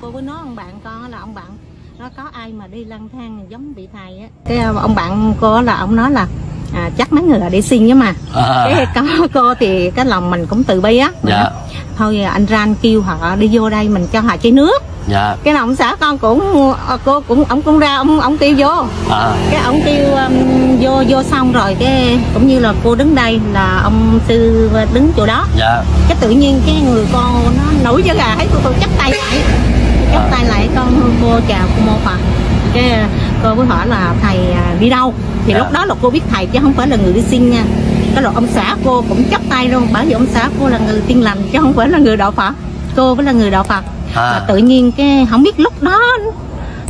cô với nói ông bạn con là ông bạn nó có ai mà đi lang thang giống bị thầy á. Cái à, ông bạn cô là ông nói là à, chắc mấy người là đi xin chứ mà. À, cái có cô thì cái lòng mình cũng từ bi á. Dạ. Thôi anh Ran kêu họ đi vô đây mình cho họ chai nước. Dạ. Cái ông xã con cũng ờ, cô cũng ông cũng ra ông ông kêu vô. À, cái ông kêu um, vô vô xong rồi cái cũng như là cô đứng đây là ông sư đứng chỗ đó. Dạ. Cái tự nhiên cái người con nó nổi da gà thấy cô, cô chắp tay lại chắp tay lại con cô chào cô mô phật. Cái cô mới hỏi là thầy à, đi đâu? Thì Dạ. lúc đó là cô biết thầy chứ không phải là người đi xin nha. Cái rồi ông xã cô cũng chắp tay luôn bởi vì ông xã cô là người tiên lành chứ không phải là người đạo phật. Cô mới là người đạo phật. À, mà tự nhiên cái không biết lúc đó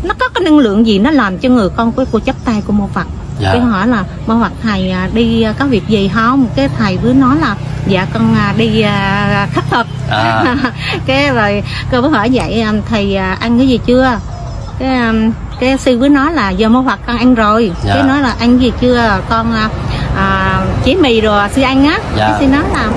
nó có cái năng lượng gì nó làm cho người con của cô chấp tay của mô phật dạ. Cái hỏi là mô phật thầy à, đi à, có việc gì không? Cái thầy vừa nói là dạ con à, đi khất thực À. cái rồi cô mới hỏi vậy thầy ăn cái gì chưa? Cái cái sư vừa nói là giờ mô phật con ăn rồi. Dạ. cái nói là ăn gì chưa? Con à, chế mì rồi sư ăn á. Dạ. cái sư nói là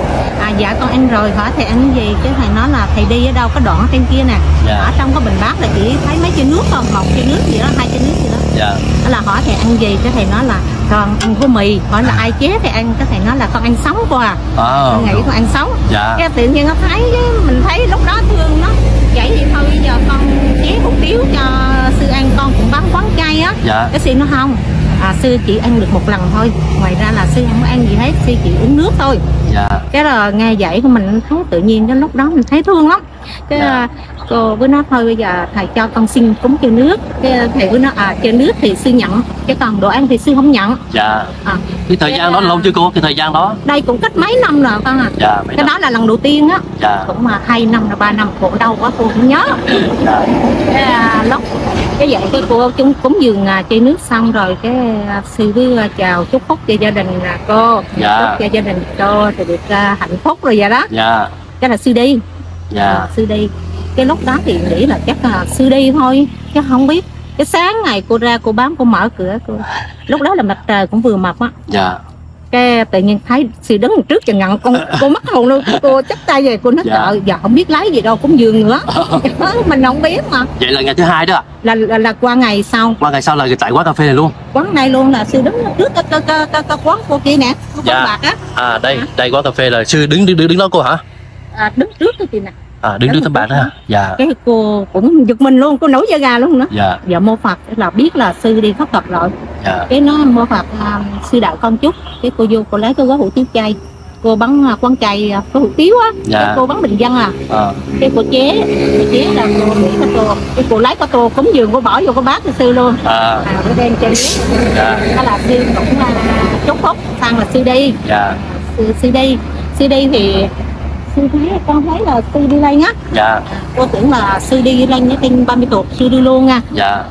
dạ con ăn rồi hỏi thầy ăn gì? Cái thầy nói là thầy đi ở đâu có đoạn ở trên kia nè. Dạ. ở trong có bình bát là chỉ thấy mấy chai nước không? Một chai nước gì đó hai chai nước gì đó. Dạ. Đó là hỏi thầy ăn gì? Cái thầy nói là con ăn có mì. Hỏi là ai chế thầy ăn. Cái thầy nói là con ăn sống qua à. à, con nghĩ con ăn sống. Dạ. Cái tự nhiên nó thấy mình thấy lúc đó thương nó. Vậy thì thôi bây giờ con chế hủ tiếu cho sư ăn con cũng bán quán chay á. Dạ. Cái sư nó không à, sư chỉ ăn được một lần thôi. Ngoài ra là sư không ăn gì hết sư chỉ uống nước thôi. Dạ. Cái là nghe vậy của mình thấy tự nhiên cái lúc đó mình thấy thương lắm. Cái Dạ. à, cô với nó thôi bây giờ thầy cho con xin cúng chơi nước. Cái thầy với nó à chơi nước thì sư nhận cái còn đồ ăn thì sư không nhận. Dạ. À, cái thời gian đó lâu chưa cô? Cái thời gian đó? Đây cũng cách mấy năm rồi con à. Dạ cái năm. đó là lần đầu tiên á. Dạ. Cũng mà hai năm là ba năm cô đâu quá cô không nhớ. Dạ. Cái à, lúc cái vậy cái cô chúng cúng dường à, chơi nước xong rồi cái à, sư với à, chào chúc phúc cho gia đình à, cô. Dạ. chúc cho gia đình cô thì được à, hạnh phúc rồi vậy đó. Dạ. Cái là sư đi. Dạ. À, sư đi. Cái lúc đó thì nghĩ là chắc là sư đi thôi chứ không biết. Cái sáng ngày cô ra cô bán cô mở cửa cô. Lúc đó là mặt trời cũng vừa mập á. Dạ cái tự nhiên thấy sư đứng trước chừng ngặn con cô mất hồn luôn. Cô chấp tay về cô nói Dạ. trời giờ không biết lấy gì đâu cũng giường nữa. Mình không biết mà. Vậy là ngày thứ hai đó à? là là, là qua ngày sau. Qua ngày sau là tại quán cà phê này luôn? Quán này luôn là sư đứng trước cái cái cái, cái, cái quán cô kia nè quán Dạ. bạc á. À đây đây quán cà phê là sư đứng đứng đứng, đứng đó cô hả? À, đứng trước cái kia nè à đứng đứng tấm bạc đó hả? dạ. Cái cô cũng giật mình luôn cô nổi da gà luôn nữa. Dạ. Giờ mô phật là biết là sư đi khất thực rồi. Dạ. Cái nó mô phật à, sư đạo con chút. Cái cô vô cô lấy cái gói hủ tiếu chay. Cô bắn à, quán chay à, cái hủ tiếu á. Dạ. cái cô bắn bình dân à. À, cái cô chế cô chế là cô nghĩ cái tô. Cái cô lấy cái tô cúng dường cô bỏ vô cái bát cho sư luôn. À à cái đem chơi dạ. Đó là sư cũng à, chúc phúc sang là sư đi. Dạ. Sư, sư đi. Sư đi thì sư thấy con thấy là sư đi lên á. Dạ. Cô tưởng là sư đi lên ở trên 30 tuổi sư đi luôn nha. Dạ.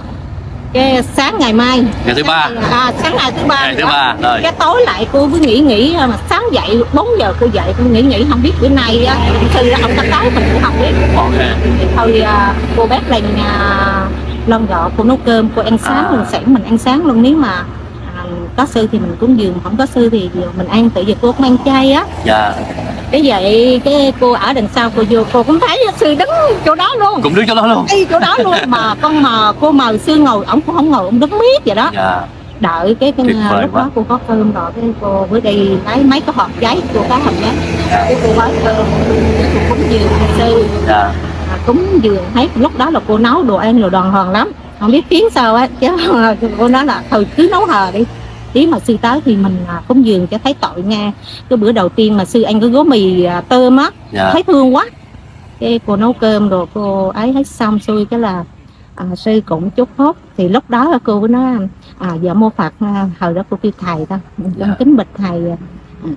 Cái sáng ngày mai. Ngày thứ ba. à sáng ngày thứ ba ngày thứ ba rồi. Cái tối lại cô cứ nghĩ nghĩ mà sáng dậy 4 giờ cô dậy cô nghĩ nghĩ không biết bữa nay á sư không có tới mình cũng không biết. Ok. Thì thôi à, cô bác lên à, lon gọ cô nấu cơm cô ăn sáng À. mình sẵn mình ăn sáng luôn. Nếu mà à, có sư thì mình cúng dường không có sư thì mình ăn tự vì cô cũng ăn chay á. Dạ. Cái vậy cái cô ở đằng sau cô vô cô cũng thấy sư đứng chỗ đó luôn. Cũng đứng chỗ đó luôn. Y chỗ đó luôn mà con mà cô mời sư ngồi ổng cũng không ngồi ổng đứng miết vậy đó. Dạ. Đợi cái, vời lúc quá. đó cô có cơm rồi cái cô mới đi lấy mấy cái hộp giấy cô có hộp giấy. Cái cô gói cơm cô cúng dường sư. Dạ. À, cúng dường thấy lúc đó là cô nấu đồ ăn đồ đòn hòn lắm. Không biết tiếng sao á chứ cô nói là thôi cứ nấu hờ đi tí mà sư tới thì mình à, cúng dường cho thấy tội nha. Cái bữa đầu tiên mà sư ăn cái gói mì à, tôm á dạ. thấy thương quá. Cái cô nấu cơm rồi cô ấy hết xong xuôi cái là à, sư cũng chúc phúc. Thì lúc đó là cô mới nói à giờ mô phật à, hồi đó cô kêu thầy con Dạ. kính bịch thầy à,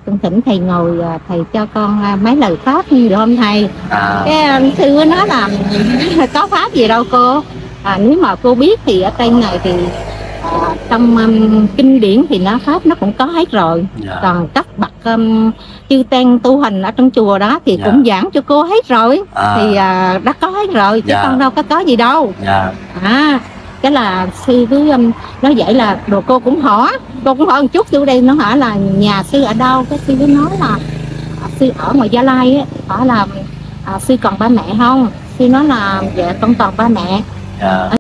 con thỉnh thầy ngồi à, thầy cho con à, mấy lời pháp như được không thầy à. Cái à, sư nói là có pháp gì đâu cô. À, nếu mà cô biết thì ở trên này thì à, trong um, kinh điển thì nó pháp nó cũng có hết rồi. Dạ. Còn các bậc um, chư tăng tu hành ở trong chùa đó thì Dạ. cũng giảng cho cô hết rồi. À. Thì à, đã có hết rồi chứ Dạ. con đâu có có gì đâu. Dạ. À cái là sư với um, nói vậy là rồi cô cũng hỏi cô cũng hỏi một chút sư đây nó hỏi là nhà sư ở đâu? Cái sư mới nói là à, sư ở ngoài gia lai á hỏi là à, sư còn ba mẹ không? Sư nói là dạ con toàn ba mẹ. Dạ